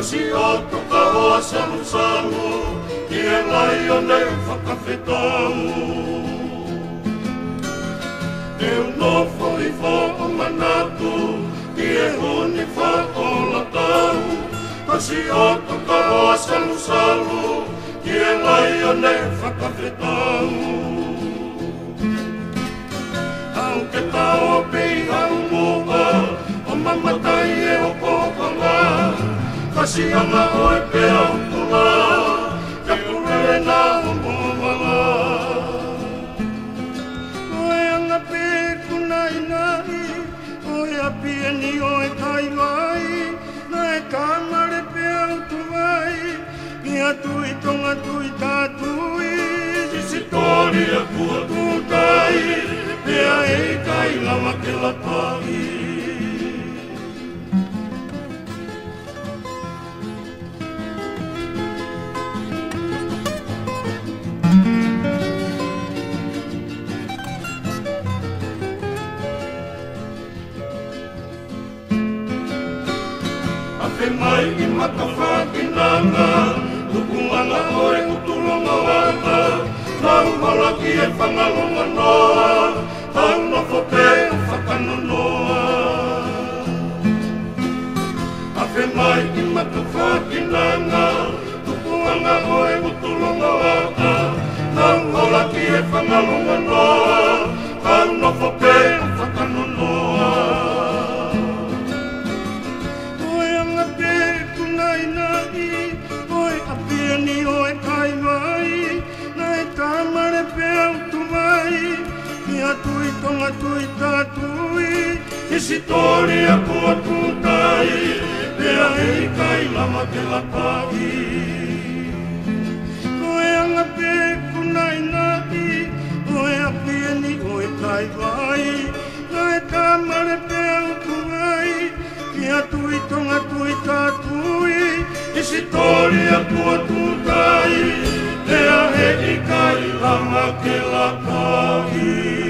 Kasi atu ka hoa samu samu Ki e lai o nei whakawhetau Te unofo i whopo manatu Ki e huni whako latau Kasi atu ka hoa samu samu Ki e lai o nei whakawhetau si tanga o e pea o kula Ka kurele nā o mōmala O e anga pē kuna i nāi O tuwai Ni a tui tonga tui tā tui Si e kai lama ke la fe mai i mata fa ki nanga Tuku mana ore kutu longa wanga Nau mala ki e whangalo manoa Tau no fo pe o whakano noa A fe mai i mata fa ki nanga Tuku mana ore kutu longa wanga Nau mala ki e whangalo manoa tonga tui tonga tui I si tōri a kua tūtai Pea hei kai lama te lapai Koe anga pē kunai nāti Koe a pieni koe kai vai Koe tā mare pēa utu ai Kia tui tonga tui tā tui I si tōri a kua tūtai Pea hei kai lama te lapai Pea hei kai